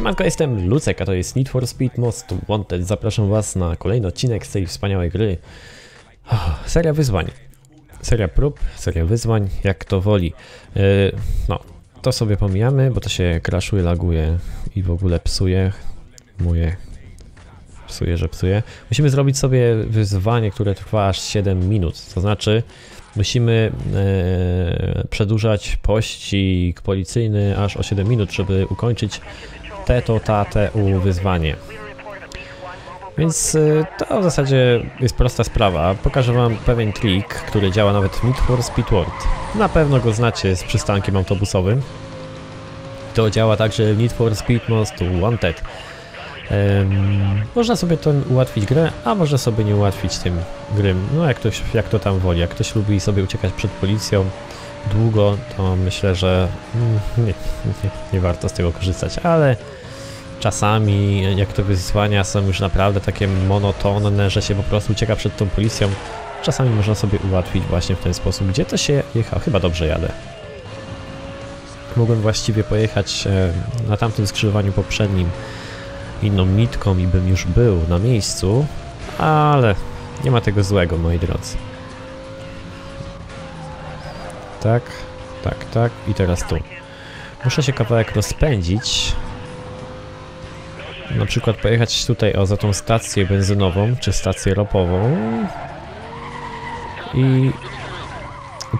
Siemanko, jestem Lucek, a to jest Need for Speed Most Wanted. Zapraszam was na kolejny odcinek z tej wspaniałej gry. Oh, seria wyzwań. Seria prób, seria wyzwań, jak to woli. Yy, no, to sobie pomijamy, bo to się crashuje, laguje i w ogóle psuje. Moje psuje, że psuje. Musimy zrobić sobie wyzwanie, które trwa aż 7 minut. To znaczy, musimy e, przedłużać pościg policyjny aż o 7 minut, żeby ukończyć te to ta te u wyzwanie. Więc e, to w zasadzie jest prosta sprawa. Pokażę wam pewien trik, który działa nawet w Need for Speed World. Na pewno go znacie z przystankiem autobusowym. To działa także w Need for Speed Most Wanted. Um, można sobie to ułatwić grę, a można sobie nie ułatwić tym gry. No jak, ktoś, jak to tam woli. Jak ktoś lubi sobie uciekać przed policją długo, to myślę, że mm, nie, nie, nie warto z tego korzystać, ale czasami jak te wyzwania są już naprawdę takie monotonne, że się po prostu ucieka przed tą policją, czasami można sobie ułatwić właśnie w ten sposób. Gdzie to się jecha? Chyba dobrze jadę. Mogłem właściwie pojechać e, na tamtym skrzyżowaniu poprzednim inną nitką i bym już był na miejscu, ale nie ma tego złego, moi drodzy. Tak, tak, tak i teraz tu. Muszę się kawałek rozpędzić. Na przykład pojechać tutaj o za tą stację benzynową, czy stację ropową. I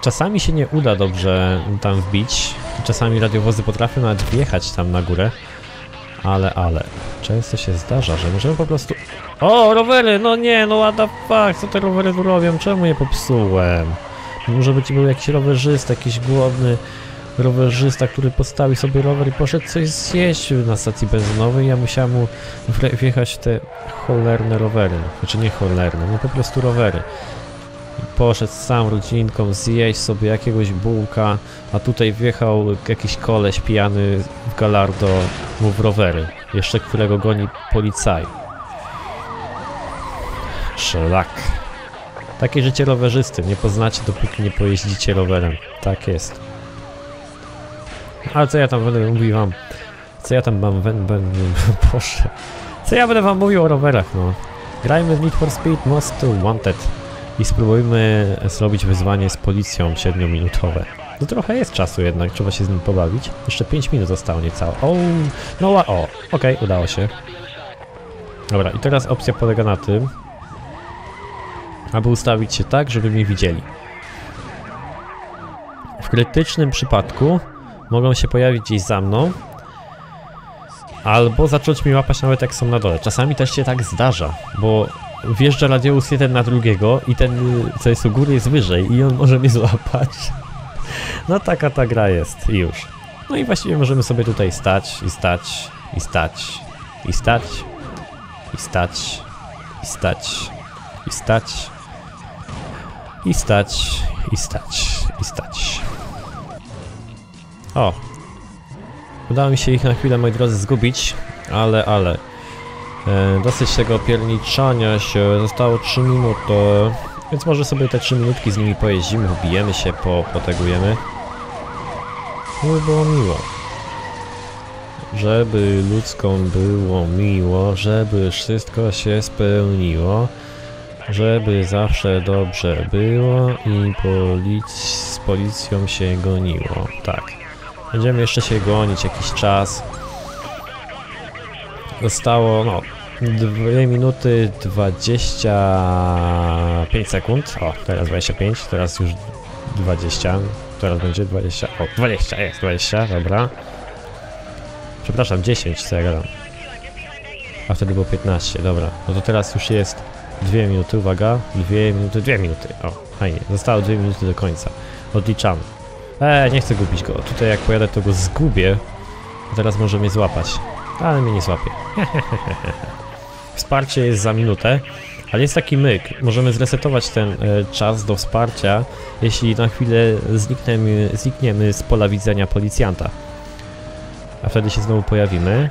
czasami się nie uda dobrze tam wbić. Czasami radiowozy potrafią nawet wjechać tam na górę. Ale, ale, często się zdarza, że możemy po prostu... O, rowery! No nie, no what the fuck, co te rowery tu robią? Czemu je popsułem? Może być był jakiś rowerzysta, jakiś głodny rowerzysta, który postawił sobie rower i poszedł coś zjeść na stacji benzynowej. Ja musiałem mu wjechać te cholerne rowery. Znaczy nie cholerne, no po prostu rowery poszedł z całą rodzinką zjeść sobie jakiegoś bułka, a tutaj wjechał jakiś koleś pijany w Galardo mu w rowery, jeszcze którego goni policaj. Szlak. Takie życie rowerzysty nie poznacie dopóki nie pojeździcie rowerem. Tak jest. Ale co ja tam będę mówił wam? Co ja tam ben, ben, Boże. Co ja będę wam mówił o rowerach, no. Grajmy w Need for Speed Most Wanted i spróbujmy zrobić wyzwanie z policją 7-minutowe. No trochę jest czasu jednak, trzeba się z nim pobawić. Jeszcze 5 minut zostało niecałe. O, no o, okej, okay, udało się. Dobra, i teraz opcja polega na tym, aby ustawić się tak, żeby mnie widzieli. W krytycznym przypadku mogą się pojawić gdzieś za mną, albo zacząć mi łapać nawet jak są na dole. Czasami też się tak zdarza, bo wjeżdża radiowóz jeden na drugiego i ten, co jest u góry, jest wyżej i on może mnie złapać. No taka ta gra jest już. No i właściwie możemy sobie tutaj stać i stać i stać i stać i stać i stać i stać i stać i stać i stać. O! Udało mi się ich na chwilę, moi drodzy, zgubić, ale, ale... E, dosyć tego pierniczania się, zostało 3 minuty, więc może sobie te 3 minutki z nimi pojeździmy, ubijemy się, po, potegujemy. Żeby było miło. Żeby ludzką było miło, żeby wszystko się spełniło, żeby zawsze dobrze było i polic z policją się goniło. Tak. Będziemy jeszcze się gonić jakiś czas. Zostało, no, 2 minuty 25 sekund. O, teraz 25, teraz już 20. Teraz będzie 20. O, 20 jest, 20, dobra. Przepraszam, 10 co ja gadam. A wtedy było 15, dobra. No to teraz już jest 2 minuty, uwaga. 2 minuty, 2 minuty. O, fajnie. Zostało 2 minuty do końca. Odliczamy. Eee, nie chcę gubić go. Tutaj jak pojadę, to go zgubię. Teraz może mnie złapać ale mnie nie złapie. Wsparcie jest za minutę, ale jest taki myk. Możemy zresetować ten e, czas do wsparcia, jeśli na chwilę znikniemy, znikniemy z pola widzenia policjanta. A wtedy się znowu pojawimy.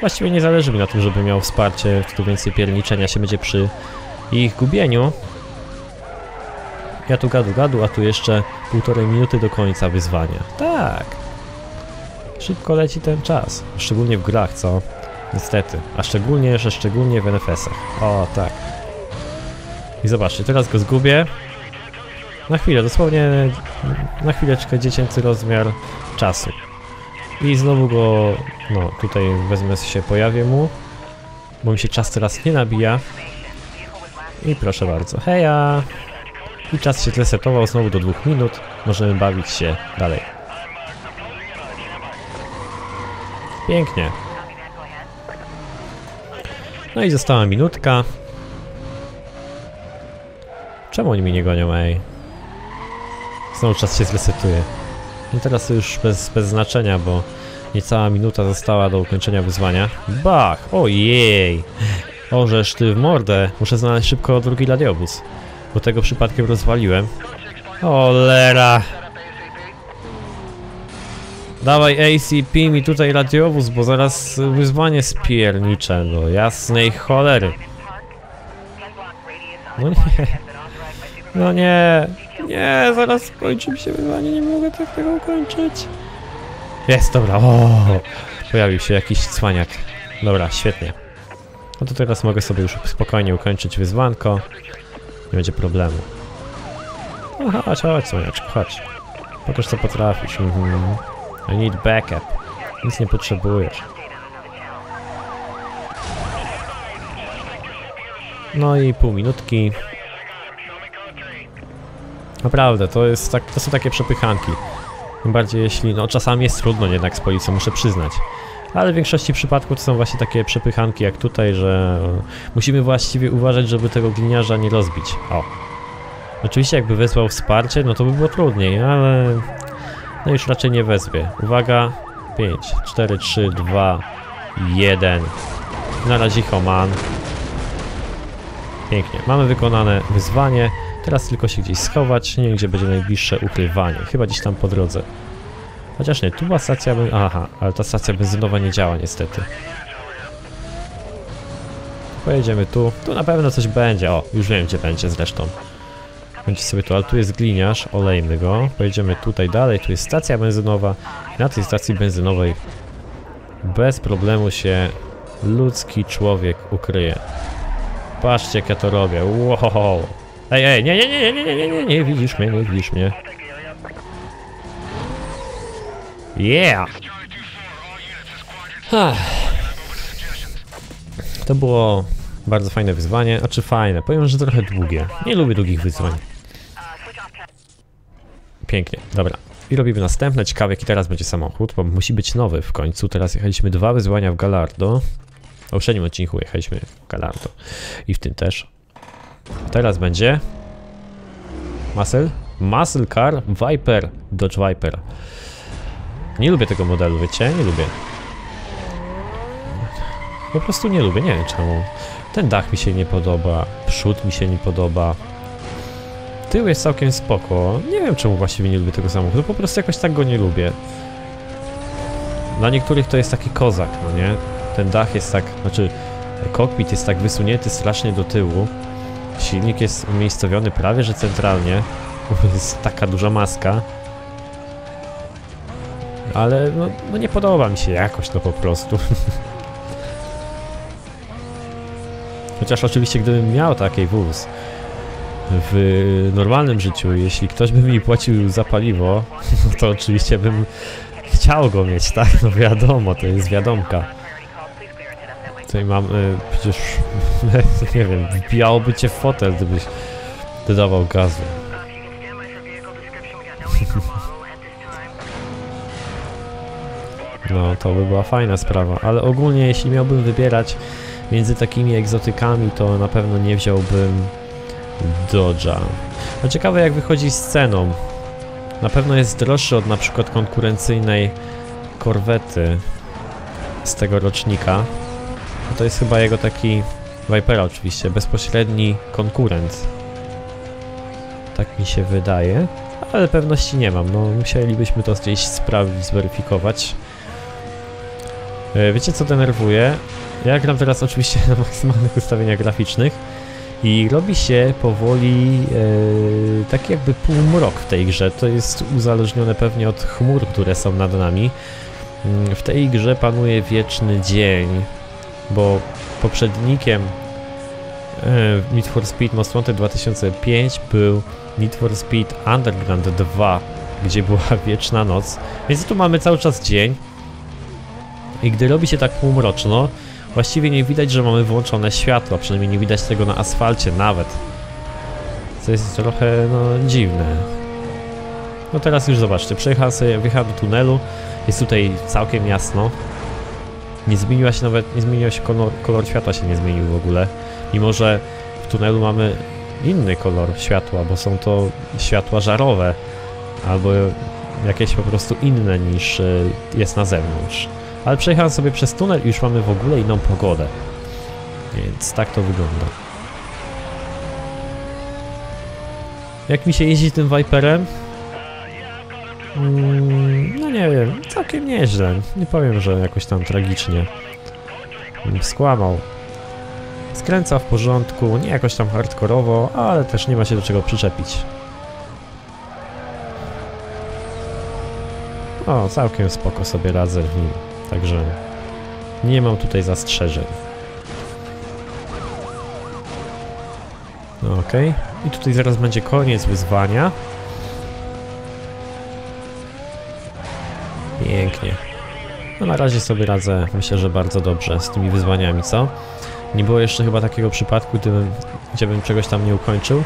Właściwie nie zależy mi na tym, żeby miał wsparcie, tu więcej pierniczenia się będzie przy ich gubieniu. Ja tu gadu gadu, a tu jeszcze półtorej minuty do końca wyzwania. Tak. Szybko leci ten czas. Szczególnie w grach, co? Niestety. A szczególnie, że szczególnie w NFS-ach. O, tak. I zobaczcie, teraz go zgubię. Na chwilę, dosłownie na chwileczkę dziecięcy rozmiar czasu. I znowu go, no tutaj wezmę się, pojawię mu, bo mi się czas teraz nie nabija. I proszę bardzo, heja! I czas się zresetował znowu do dwóch minut, możemy bawić się dalej. Pięknie. No i została minutka. Czemu oni mnie nie gonią, ej? Znowu czas się zresetuje. I teraz to już bez, bez znaczenia, bo niecała minuta została do ukończenia wyzwania. Bach! Ojej! Orzesz ty w mordę. Muszę znaleźć szybko drugi radiobus. Bo tego przypadkiem rozwaliłem. Olera! Dawaj ACP mi tutaj radiowóz, bo zaraz wyzwanie spiernicze, no jasnej cholery. No nie. No nie. Nie, zaraz kończy mi się wyzwanie, nie mogę tak tego ukończyć. Jest, dobra, o, Pojawił się jakiś cwaniak. Dobra, świetnie. No to teraz mogę sobie już spokojnie ukończyć wyzwanko. Nie będzie problemu. No chodź, chodź, cwaniaczku, chodź. Pokaż co potrafisz. Mhm. I need backup. Nic nie potrzebujesz. No i pół minutki. Naprawdę, to, jest tak, to są takie przepychanki. Tym bardziej jeśli, no czasami jest trudno jednak z policją, muszę przyznać. Ale w większości przypadków to są właśnie takie przepychanki jak tutaj, że musimy właściwie uważać, żeby tego gliniarza nie rozbić. O. Oczywiście jakby wezwał wsparcie, no to by było trudniej, ale no już raczej nie wezwie. Uwaga. 5, 4, 3, 2, 1. Na razie Homan. Pięknie. Mamy wykonane wyzwanie. Teraz tylko się gdzieś schować. Nie wiem, gdzie będzie najbliższe ukrywanie. Chyba gdzieś tam po drodze. Chociaż nie, tu była stacja... Aha, ale ta stacja benzynowa nie działa niestety. Pojedziemy tu. Tu na pewno coś będzie. O, już wiem, gdzie będzie zresztą. Będzie sobie tu, ale tu jest gliniarz, olejmy go. Pojedziemy tutaj dalej, tu jest stacja benzynowa. I na tej stacji benzynowej bez problemu się ludzki człowiek ukryje. Patrzcie jak ja to robię, wow. Ej, ej, nie, nie, nie, nie, nie, nie, nie, nie, widzisz mnie, nie widzisz mnie. Yeah! To było bardzo fajne wyzwanie, a czy fajne? Powiem, że trochę długie. Nie lubię długich wyzwań. Pięknie, dobra. I robimy następne. Ciekawe jaki teraz będzie samochód, bo musi być nowy w końcu. Teraz jechaliśmy dwa wyzwania w Galardo. W poprzednim odcinku jechaliśmy w Galardo. I w tym też. Teraz będzie... Muscle? Muscle Car Viper. Dodge Viper. Nie lubię tego modelu, wiecie? Nie lubię. Po prostu nie lubię, nie wiem czemu. Ten dach mi się nie podoba, przód mi się nie podoba. Tył jest całkiem spoko. Nie wiem czemu właściwie nie lubię tego samochodu, po prostu jakoś tak go nie lubię. Dla niektórych to jest taki kozak, no nie? Ten dach jest tak, znaczy kokpit jest tak wysunięty strasznie do tyłu. Silnik jest umiejscowiony prawie że centralnie. Jest taka duża maska. Ale no, no nie podoba mi się jakoś to po prostu. Chociaż oczywiście gdybym miał taki wóz, w normalnym życiu, jeśli ktoś by mi płacił za paliwo, to oczywiście bym chciał go mieć, tak? No wiadomo, to jest wiadomka. Tutaj mam, y, przecież, nie wiem, wbijałoby cię w fotel, gdybyś dodawał gazu. No, to by była fajna sprawa, ale ogólnie jeśli miałbym wybierać między takimi egzotykami, to na pewno nie wziąłbym Dodge'a. No ciekawe jak wychodzi z ceną. Na pewno jest droższy od na przykład konkurencyjnej korwety z tego rocznika. No to jest chyba jego taki Vipera oczywiście, bezpośredni konkurent. Tak mi się wydaje, ale pewności nie mam. No musielibyśmy to gdzieś sprawdzić, zweryfikować. E, wiecie co denerwuje? Ja gram teraz oczywiście na maksymalnych ustawieniach graficznych i robi się powoli e, taki jakby półmrok w tej grze. To jest uzależnione pewnie od chmur, które są nad nami. Mm, W tej grze panuje wieczny dzień, bo poprzednikiem e, Need for Speed Most Wanted 2005 był Need for Speed Underground 2, gdzie była wieczna noc. Więc tu mamy cały czas dzień. I gdy robi się tak półmroczno, właściwie nie widać, że mamy włączone światło, przynajmniej nie widać tego na asfalcie nawet. Co jest trochę, no, dziwne. No teraz już zobaczcie, przejechałem sobie, do tunelu, jest tutaj całkiem jasno. Nie zmieniła się nawet, nie zmienił się kolor, kolor światła się nie zmienił w ogóle. Mimo, że w tunelu mamy inny kolor światła, bo są to światła żarowe. Albo jakieś po prostu inne niż y, jest na zewnątrz. Ale przejechałem sobie przez tunel i już mamy w ogóle inną pogodę. Więc tak to wygląda. Jak mi się jeździ tym Viperem? Mm, no nie wiem, całkiem nieźle. Nie powiem, że jakoś tam tragicznie. Skłamał. Skręca w porządku, nie jakoś tam hardkorowo, ale też nie ma się do czego przyczepić. O, całkiem spoko sobie radzę w nim, także nie mam tutaj zastrzeżeń. No, Okej, i tutaj zaraz będzie koniec wyzwania. Pięknie. No na razie sobie radzę, myślę, że bardzo dobrze z tymi wyzwaniami, co? Nie było jeszcze chyba takiego przypadku, gdy bym, gdzie bym czegoś tam nie ukończył.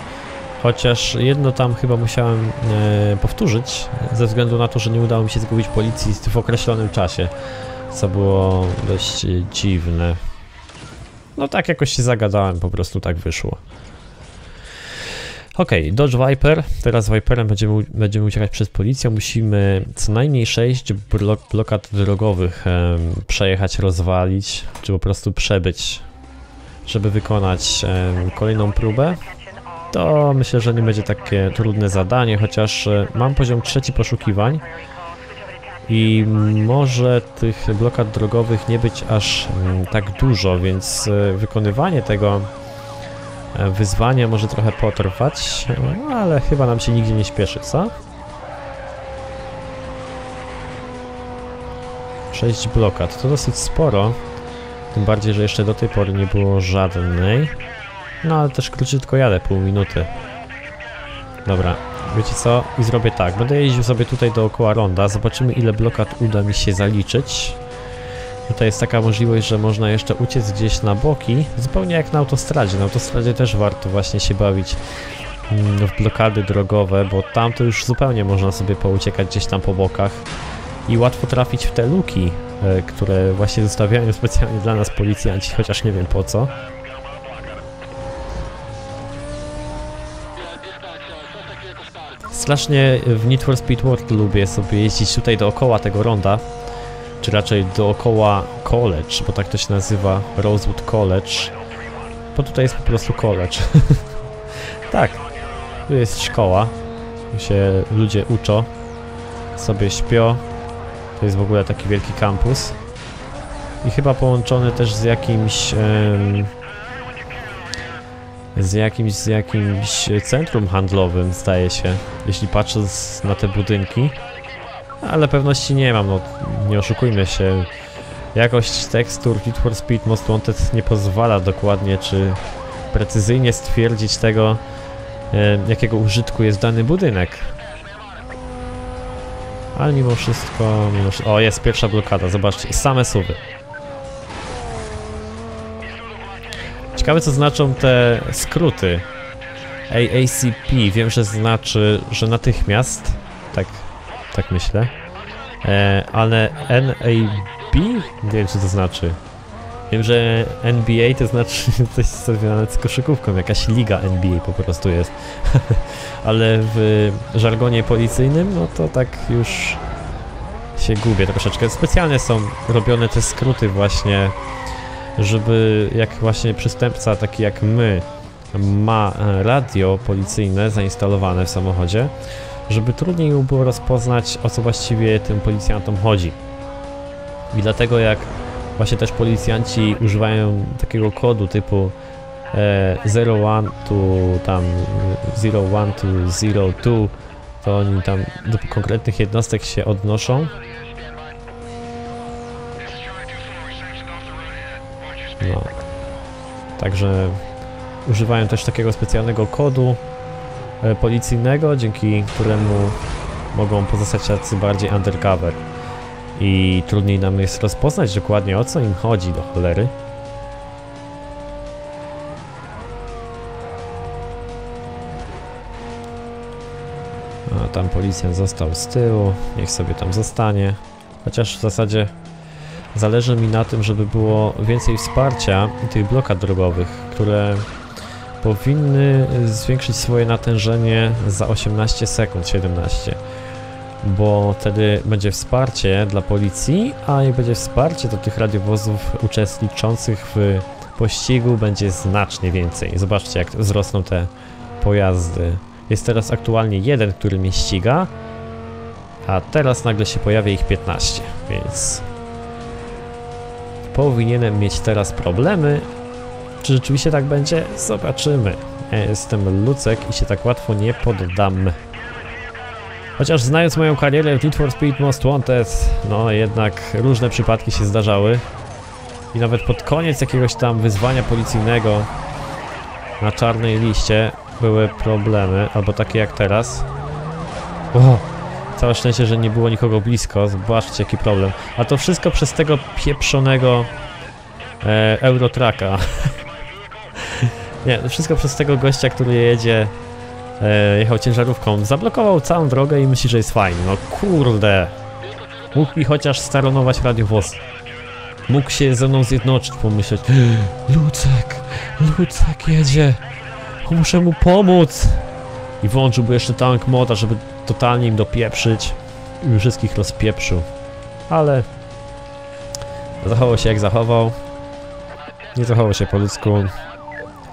Chociaż jedno tam chyba musiałem e, powtórzyć, ze względu na to, że nie udało mi się zgubić policji w określonym czasie, co było dość e, dziwne. No tak jakoś się zagadałem, po prostu tak wyszło. Okej, Dodge Viper. Teraz Viperem będziemy, będziemy uciekać przed policją. Musimy co najmniej 6 blok, blokad drogowych em, przejechać, rozwalić, czy po prostu przebyć, żeby wykonać em, kolejną próbę. To myślę, że nie będzie takie trudne zadanie, chociaż e, mam poziom trzeci poszukiwań i może tych blokad drogowych nie być aż mm, tak dużo, więc e, wykonywanie tego e, wyzwania może trochę potrwać, ale chyba nam się nigdzie nie śpieszy, co? 6 blokad, to dosyć sporo, tym bardziej, że jeszcze do tej pory nie było żadnej. No ale też króciutko jadę, pół minuty. Dobra, wiecie co? I zrobię tak, będę jeździł sobie tutaj dookoła ronda, zobaczymy ile blokad uda mi się zaliczyć. Tutaj jest taka możliwość, że można jeszcze uciec gdzieś na boki, zupełnie jak na autostradzie. Na autostradzie też warto właśnie się bawić mm, w blokady drogowe, bo tam to już zupełnie można sobie pouciekać gdzieś tam po bokach i łatwo trafić w te luki, e, które właśnie zostawiają specjalnie dla nas policjanci, chociaż nie wiem po co. Strasznie w Need for Speed World lubię sobie jeździć tutaj dookoła tego ronda, czy raczej dookoła college, bo tak to się nazywa, Rosewood College, bo tutaj jest po prostu college. tak, tu jest szkoła, tu się ludzie uczą, sobie śpią, to jest w ogóle taki wielki kampus i chyba połączony też z jakimś... em, z jakimś, z jakimś centrum handlowym, zdaje się, jeśli patrzę na te budynki. Ale pewności nie mam, no nie oszukujmy się. Jakość tekstur Need for Speed Most Wanted nie pozwala dokładnie czy precyzyjnie stwierdzić tego, e, jakiego użytku jest dany budynek. Ale mimo wszystko, mimo. O, jest pierwsza blokada, zobaczcie, same suwy. Ciekawe co znaczą te skróty. AACP, wiem, że znaczy, że natychmiast, tak, tak myślę. E, ale NAB? Nie wiem co to znaczy. Wiem, że NBA to znaczy coś związane z koszykówką, jakaś liga NBA po prostu jest. ale w żargonie policyjnym, no to tak już się gubię troszeczkę. Specjalnie są robione te skróty właśnie żeby jak właśnie przestępca taki jak my ma e, radio policyjne zainstalowane w samochodzie, żeby trudniej mu było rozpoznać o co właściwie tym policjantom chodzi. I dlatego jak właśnie też policjanci używają takiego kodu typu e, 01 to tam e, 01 to 02 to oni tam do konkretnych jednostek się odnoszą No. Także używają też takiego specjalnego kodu e, policyjnego, dzięki któremu mogą pozostać tacy bardziej undercover. I trudniej nam jest rozpoznać dokładnie o co im chodzi do cholery. A tam policjant został z tyłu, niech sobie tam zostanie. Chociaż w zasadzie zależy mi na tym, żeby było więcej wsparcia tych blokad drogowych, które powinny zwiększyć swoje natężenie za 18 sekund, 17 bo wtedy będzie wsparcie dla policji, a jak będzie wsparcie do tych radiowozów uczestniczących w pościgu będzie znacznie więcej. Zobaczcie jak wzrosną te pojazdy. Jest teraz aktualnie jeden, który mnie ściga, a teraz nagle się pojawia ich 15, więc powinienem mieć teraz problemy. Czy rzeczywiście tak będzie? Zobaczymy. Ja jestem Lucek i się tak łatwo nie poddam. Chociaż znając moją karierę w Need for Speed Most Wanted, no jednak różne przypadki się zdarzały. I nawet pod koniec jakiegoś tam wyzwania policyjnego na czarnej liście były problemy, albo takie jak teraz. Całe szczęście, że nie było nikogo blisko, zobaczcie jaki problem. A to wszystko przez tego pieprzonego e, Eurotraka. nie, wszystko przez tego gościa, który jedzie e, jechał ciężarówką, zablokował całą drogę i myśli, że jest fajny. No kurde. Mógł mi chociaż staronować radiowóz. Mógł się ze mną zjednoczyć, pomyśleć Lucek, Lucek jedzie. Muszę mu pomóc. I włączyłby jeszcze tank moda, żeby totalnie im dopieprzyć. I wszystkich rozpieprzył. Ale zachował się jak zachował. Nie zachował się po ludzku.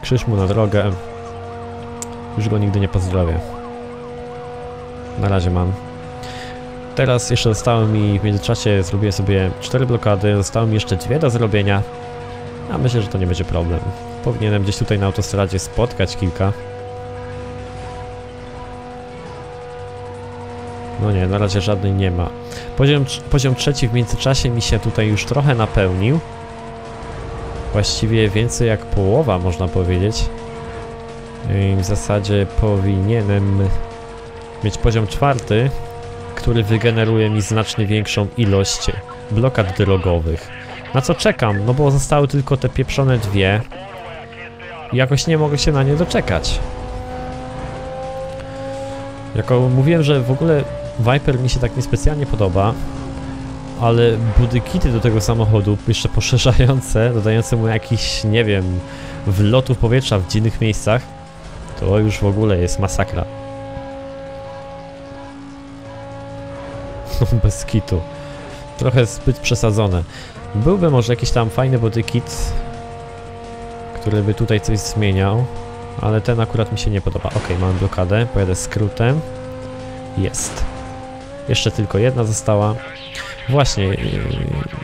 Krzyż mu na drogę. Już go nigdy nie pozdrowię. Na razie mam. Teraz jeszcze zostały mi, w międzyczasie zrobiłem sobie cztery blokady, zostały mi jeszcze dwie do zrobienia. A myślę, że to nie będzie problem. Powinienem gdzieś tutaj na autostradzie spotkać kilka. No nie, na razie żadnej nie ma. Poziom, poziom trzeci w międzyczasie mi się tutaj już trochę napełnił. Właściwie więcej jak połowa, można powiedzieć. I w zasadzie powinienem mieć poziom czwarty, który wygeneruje mi znacznie większą ilość blokad drogowych. Na co czekam? No bo zostały tylko te pieprzone dwie. I jakoś nie mogę się na nie doczekać. Jako mówiłem, że w ogóle Viper mi się tak niespecjalnie podoba, ale budykity do tego samochodu, jeszcze poszerzające, dodające mu jakiś, nie wiem, wlotów powietrza w dziwnych miejscach, to już w ogóle jest masakra. Bez kitu. Trochę zbyt przesadzone. Byłby może jakiś tam fajny bodykit, który by tutaj coś zmieniał, ale ten akurat mi się nie podoba. Ok, mamy blokadę, pojadę skrótem. Jest. Jeszcze tylko jedna została. Właśnie,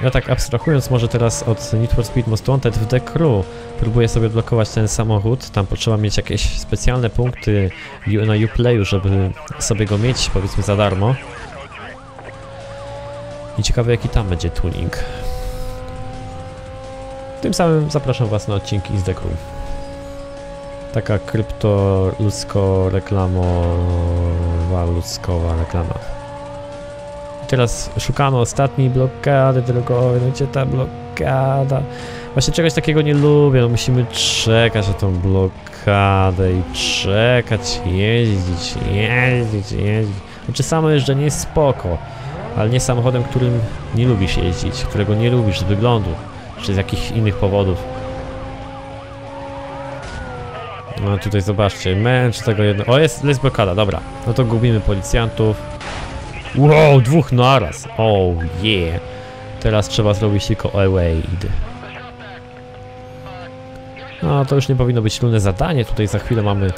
ja tak abstrahując może teraz od Need for Speed Most Wanted w The Crew próbuję sobie blokować ten samochód, tam potrzeba mieć jakieś specjalne punkty na Uplayu, żeby sobie go mieć powiedzmy za darmo. I ciekawe jaki tam będzie tuning. Tym samym zapraszam Was na odcinki z The Crew. Taka krypto-ludzko-reklamowa, ludzkowa reklama. Teraz szukamy ostatniej blokady drogowej, no gdzie ta blokada? Właśnie czegoś takiego nie lubię, no musimy czekać na tą blokadę i czekać, jeździć, jeździć, jeździć. Znaczy samo jeżdżenie jest spoko, ale nie samochodem, którym nie lubisz jeździć, którego nie lubisz z wyglądu, czy z jakichś innych powodów. No tutaj zobaczcie, męcz tego jedno... O, jest, jest blokada, dobra. No to gubimy policjantów. Wow, dwóch naraz. Oh yeah. Teraz trzeba zrobić tylko await. No to już nie powinno być trudne zadanie. Tutaj za chwilę mamy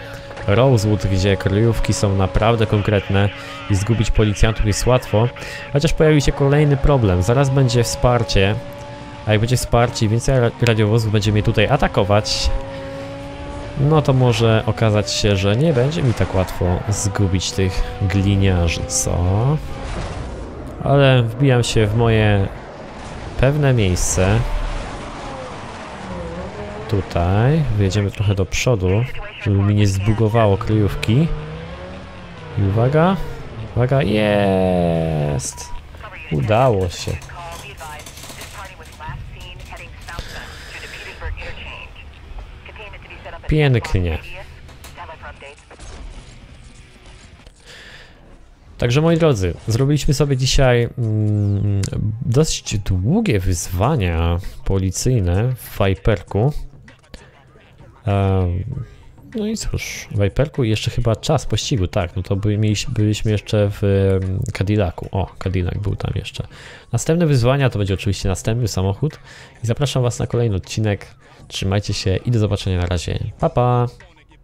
Rosewood, gdzie kryjówki są naprawdę konkretne i zgubić policjantów jest łatwo. Chociaż pojawił się kolejny problem. Zaraz będzie wsparcie. A jak będzie wsparcie więcej radiowozów będzie mnie tutaj atakować, no to może okazać się, że nie będzie mi tak łatwo zgubić tych gliniarzy, co? Ale wbijam się w moje pewne miejsce. tutaj. Wyjedziemy trochę do przodu, żeby mi nie zbugowało kryjówki. I uwaga, uwaga, jest! Udało się. Pięknie. Także moi drodzy, zrobiliśmy sobie dzisiaj mm, dość długie wyzwania policyjne w Viperku. Em, no i cóż, w Viperku jeszcze chyba czas pościgu, tak, no to by, byliśmy jeszcze w Cadillacu. O, Cadillac był tam jeszcze. Następne wyzwania to będzie oczywiście następny samochód i zapraszam Was na kolejny odcinek. Trzymajcie się i do zobaczenia na razie. Pa, pa!